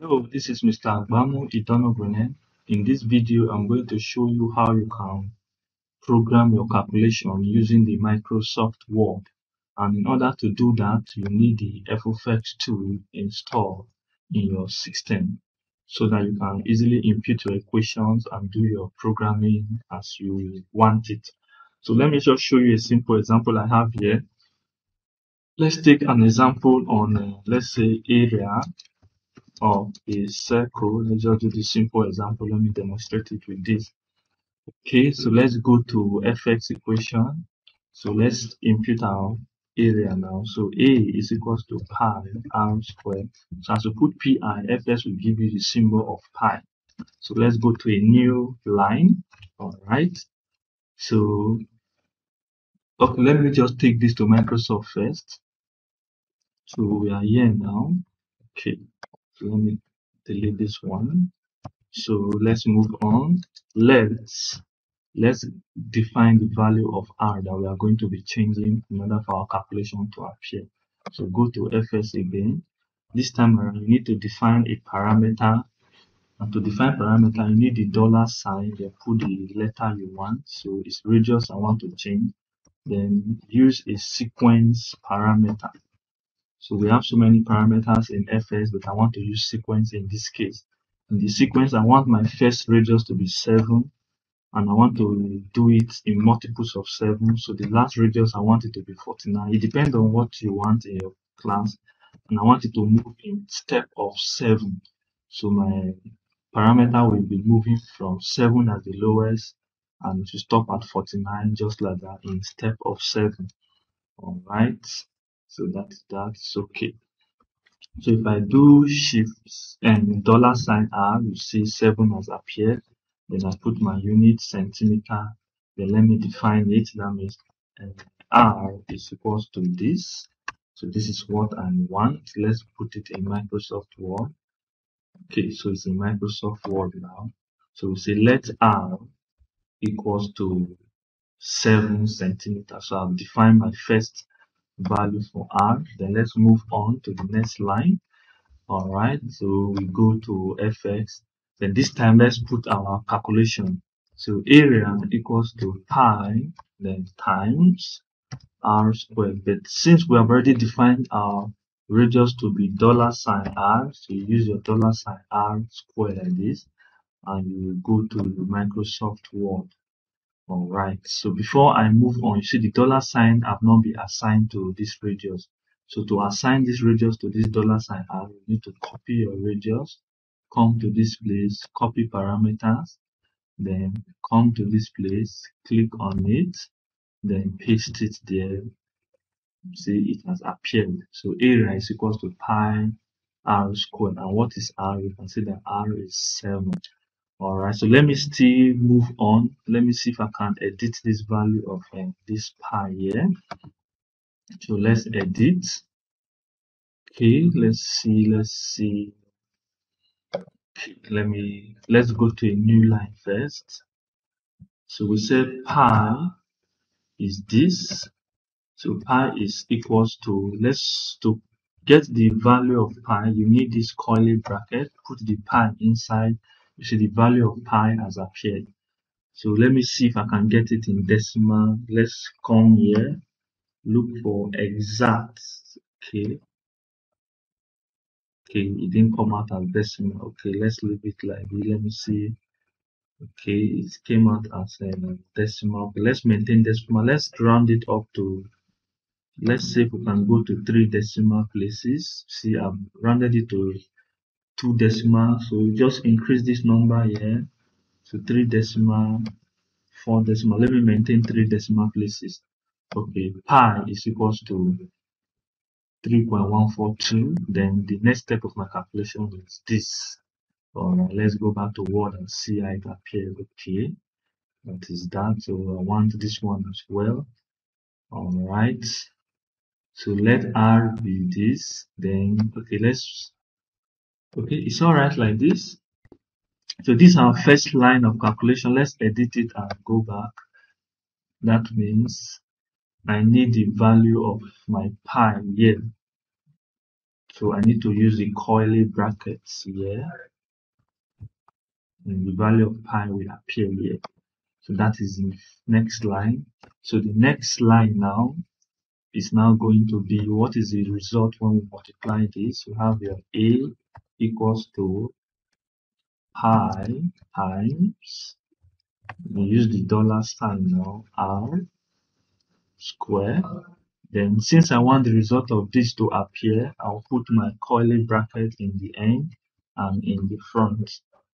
Hello, this is Mr. Agbamu Idonorewrene. In this video, I'm going to show you how you can program your calculation using the Microsoft Word. And in order to do that, you need the FFX tool installed in your system so that you can easily input your equations and do your programming as you want it. So let me just show you a simple example I have here. Let's take an example on, uh, let's say, area of a circle. Let's just do the simple example. Let me demonstrate it with this. Okay, so let's go to fx equation. So let's input our area now. So a is equals to pi r squared. So as you put pi, fx will give you the symbol of pi. So let's go to a new line. All right. So okay, let me just take this to Microsoft first. So we are here now. Okay, let me delete this one. So let's move on. Let's let's define the value of r that we are going to be changing in order for our calculation to appear. So go to fx again. This time around, you need to define a parameter. And to define parameter, you need the dollar sign. Then put the letter you want. So it's radius I want to change. Then use a sequence parameter. So we have so many parameters in fx, but I want to use sequence in this case. In the sequence, I want my first radius to be 7, and I want to do it in multiples of 7. So the last radius, I want it to be 49. It depends on what you want in your class, and I want it to move in step of 7. So my parameter will be moving from 7 as the lowest, and to stop at 49, just like that, in step of 7. Alright so that that's okay. So if i do shift and dollar sign r you see seven has appeared. Then i put my unit centimeter. Then let me define it. That means uh, r is equals to this. So this is what i want. Let's put it in microsoft word. Okay so it's in microsoft word now. So we say let r equals to 7 centimeters. So i've defined my first value for r. Then let's move on to the next line. All right so we go to fx then this time let's put our calculation. So area equals to pi then times r squared. But since we have already defined our radius to be dollar sign r so you use your dollar sign r squared like this and you will go to the microsoft word all right so before i move on you see the dollar sign have not been assigned to this radius. So to assign this radius to this dollar sign I you need to copy your radius come to this place copy parameters then come to this place click on it then paste it there. See it has appeared. So area is equals to pi r squared. And what is r? You can see that r is 7 all right so let me still move on. Let me see if i can edit this value of uh, this pi here. So let's edit. Okay let's see let's see. Okay, let me let's go to a new line first. So we say pi is this. So pi is equals to let's to get the value of pi you need this curly bracket put the pi inside you see the value of pi has appeared. So let me see if i can get it in decimal. Let's come here. Look for exact okay okay it didn't come out as decimal. Okay let's leave it like this. Let me see. Okay it came out as a decimal. Okay, let's maintain decimal. Let's round it up to let's say we can go to three decimal places. See i've rounded it to two decimal so we just increase this number here to three decimal four decimal. Let me maintain three decimal places. Okay pi is equals to 3.142 then the next step of my calculation is this. All right let's go back to word and see how it appears. Okay that is that? So i want this one as well. All right so let r be this. Then okay let's okay it's all right like this so this is our first line of calculation let's edit it and go back that means i need the value of my pi here So I need to use the curly brackets here. And the value of pi will appear here. So that is the next line. So the next line now is now going to be what is the result when we multiply this? We have your A equals to pi times we use the dollar sign now r square. Then since I want the result of this to appear I'll put my curly bracket in the end and in the front.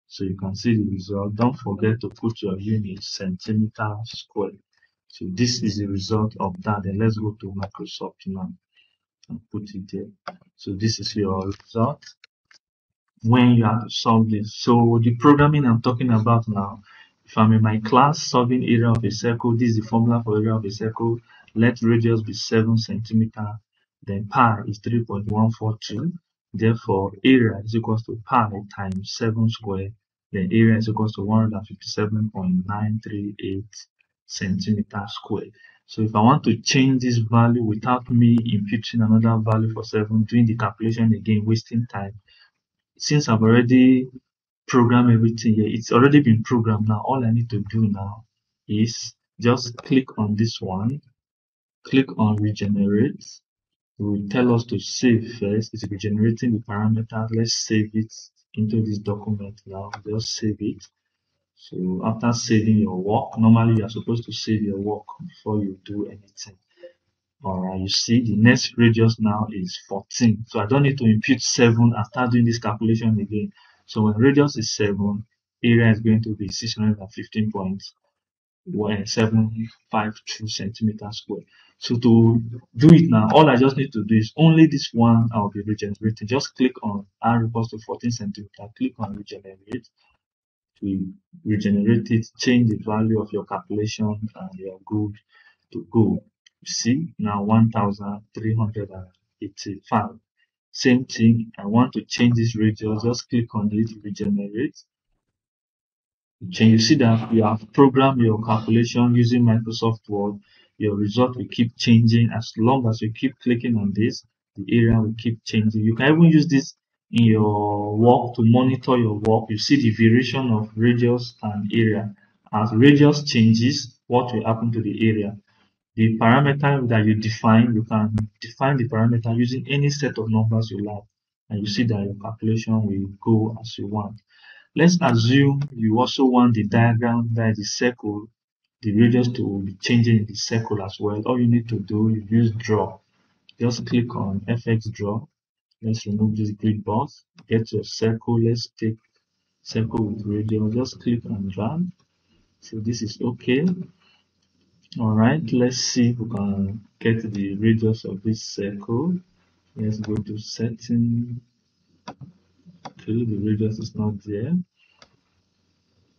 So you can see the result. Don't forget to put your unit centimeter square. So this is the result of that. Then let's go to Microsoft now and put it there. So this is your result when you have to solve this so the programming I'm talking about now if I'm in my class solving area of a circle, this is the formula for area of a circle. Let radius be 7 centimeter. Then pi is 3.142. Therefore, area is equals to pi times 7 square. Then area is equals to 157.938 centimeter square. So if I want to change this value without me imputing another value for 7, doing the calculation again, wasting time, since I've already programmed everything here. It's already been programmed now. All I need to do now is just click on this one, click on regenerate. It will tell us to save first. It's regenerating the parameter. Let's save it into this document now. Just save it. So after saving your work, normally you are supposed to save your work before you do anything. Alright, you see the next radius now is 14. So I don't need to impute 7 and start doing this calculation again. So when radius is 7, area is going to be 615.752 centimeters square. So to do it now, all I just need to do is only this one I'll be regenerating. Just click on R equals to 14 centimeter, click on regenerate to regenerate it, change the value of your calculation and you're good to go. You see now 1385 same thing, I want to change this radius, just click on it, regenerate. Change, you see that you have programmed your calculation using Microsoft Word. Your result will keep changing as long as you keep clicking on this, the area will keep changing. You can even use this in your work to monitor your work. You see the variation of radius and area. As radius changes, what will happen to the area? The parameter that you define, you can define the parameter using any set of numbers you like. And you see that your calculation will go as you want. Let's assume you also want the diagram that the circle, the radius to be changing in the circle as well. All you need to do is use draw. Just click on FX draw. Let's remove this grid box. Get your circle. Let's take circle with radius. Just click on drag. So this is okay all right let's see if we can get the radius of this circle. Let's go to setting. Okay the radius is not there.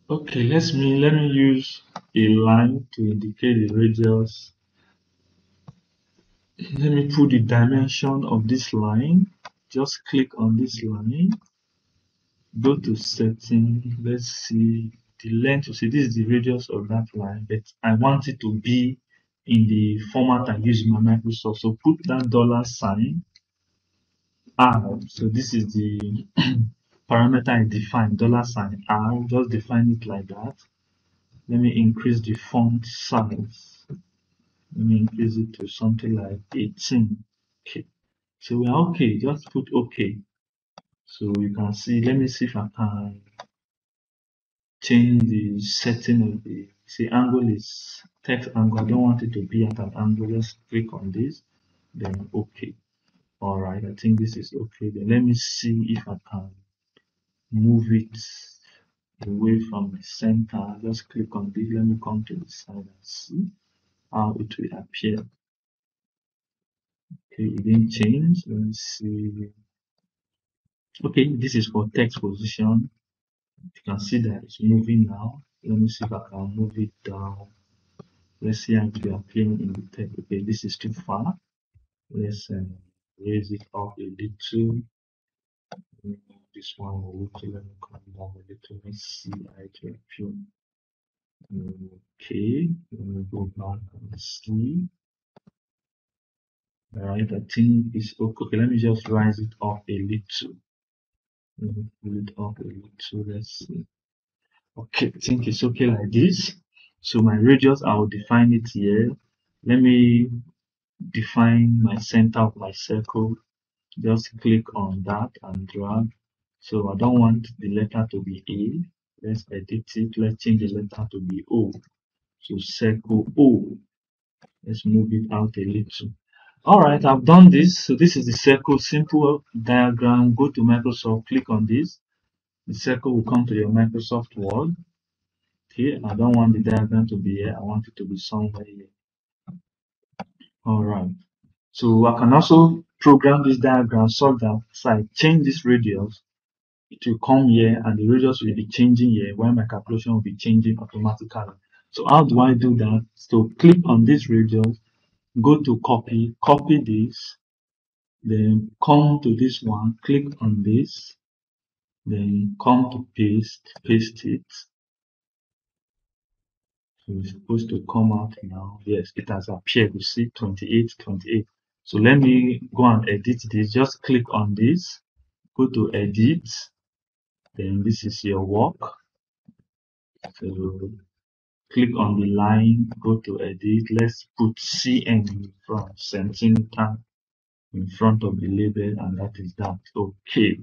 Okay let's me let me use a line to indicate the radius. Let me put the dimension of this line. Just click on this line. Go to setting. Let's see the length you see this is the radius of that line but i want it to be in the format i use in my microsoft. So put that dollar sign r. So this is the parameter i define dollar sign r. Just define it like that. Let me increase the font size. Let me increase it to something like 18 okay so we are okay just put okay. So you can see let me see if i can change the setting of the see angle is text angle i don't want it to be at an angle let's click on this then okay all right i think this is okay then. Let me see if i can move it away from the center. Just click on this. Let me come to the side and see how it will appear. Okay it didn't change. Let me see. Okay this is for text position you can see that it's moving now? Let me see if i can move it down. Let's see how it will appear in the text okay? This is too far. Let's uh, raise it up a little. This one a little let me come down a little. Let's see it will appear okay let me go back and see. Alright, I think it's okay. Let me just rise it up a little. It up a little. Let's see. Okay, I think it's okay like this. So my radius, I will define it here. Let me define my center of my circle. Just click on that and drag. So I don't want the letter to be A. Let's edit it. Let's change the letter to be O. So circle O. Let's move it out a little. Alright, I've done this. So this is the circle simple diagram. Go to Microsoft, click on this. The circle will come to your Microsoft Word. Okay, I don't want the diagram to be here. I want it to be somewhere here. Alright. So I can also program this diagram so that if I change this radius, it will come here and the radius will be changing here when my calculation will be changing automatically. So how do I do that? So click on this radius go to copy, copy this, then come to this one, click on this, then come to paste, paste it. So it's supposed to come out now. Yes, it has appeared. You see 28, 28. So let me go and edit this. Just click on this, go to edit, then this is your work. So click on the line, go to edit, let's put cm in front, centimeter in front of the label, and that is that. Okay.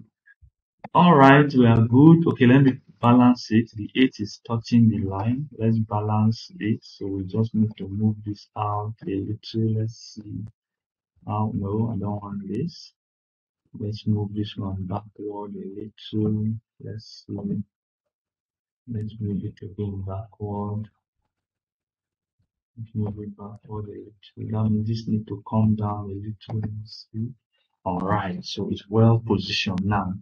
All right, we are good. Okay, let me balance it. The 8 is touching the line. Let's balance it. So we just need to move this out a little. Let's see. Oh, no, I don't want this. Let's move this one backward a little. Let's see. Let's move it again backward move it backward a little. That means this need to come down a little. See? All right, so it's well positioned now.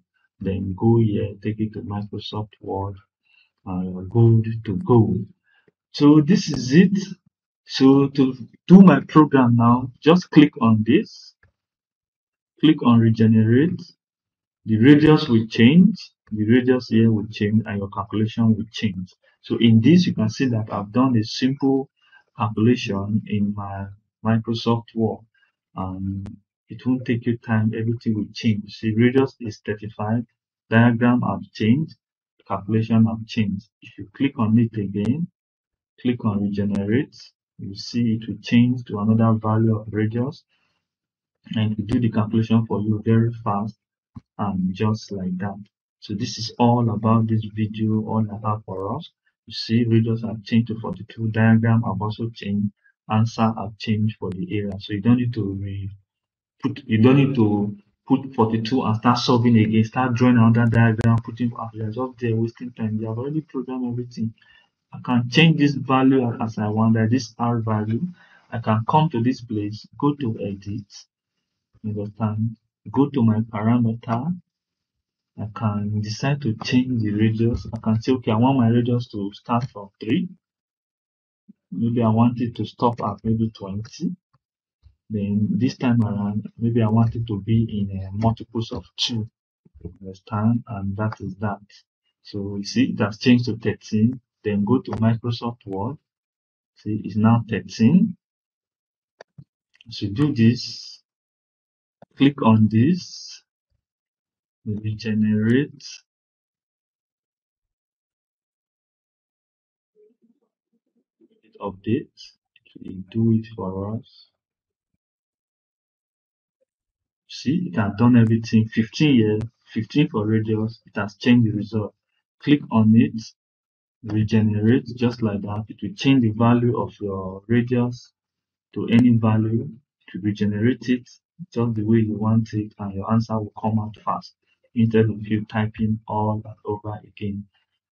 Then go here, take it to Microsoft Word, uh, good to go. So this is it. So to do my program now, just click on this, click on regenerate. The radius will change, the radius here will change, and your calculation will change. So in this, you can see that I've done a simple calculation in my Microsoft Word. Um, it won't take you time, everything will change. See, radius is 35, diagram have changed, calculation have changed. If you click on it again, click on regenerate, you see it will change to another value of radius and do the calculation for you very fast and just like that. So this is all about this video, all have for us. You see, radius have changed to 42. Diagram I've also changed. Answer have changed for the area. So you don't need to re put. You don't need to put 42 and start solving again. Start drawing another diagram, putting. Ah, You're just there wasting time. You have already programmed everything. I can change this value as I want. That this R value. I can come to this place, go to edit. Understand? Go to my parameter I can decide to change the radius. I can say, okay, I want my radius to start from 3. Maybe I want it to stop at maybe 20. Then this time around, maybe I want it to be in a multiples of 2. Understand? And that is that. So you see, it has changed to 13. Then go to Microsoft Word. See, it's now 13. So do this. Click on this regenerate. It updates. It will do it for us. See it has done everything. 15 here 15 for radius. It has changed the result. Click on it. Regenerate. Just like that. It will change the value of your radius to any value. To regenerate it just the way you want it and your answer will come out fast instead of you typing all and over again.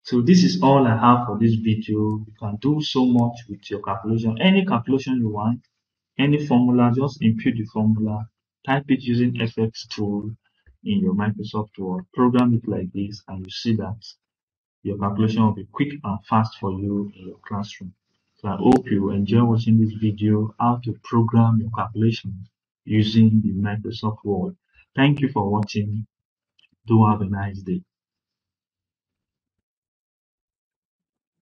So this is all I have for this video. You can do so much with your calculation. Any calculation you want, any formula, just input the formula, type it using FX tool in your Microsoft Word, program it like this, and you see that your calculation will be quick and fast for you in your classroom. So I hope you enjoy watching this video, how to program your calculations using the Microsoft Word. Thank you for watching. Do have a nice day.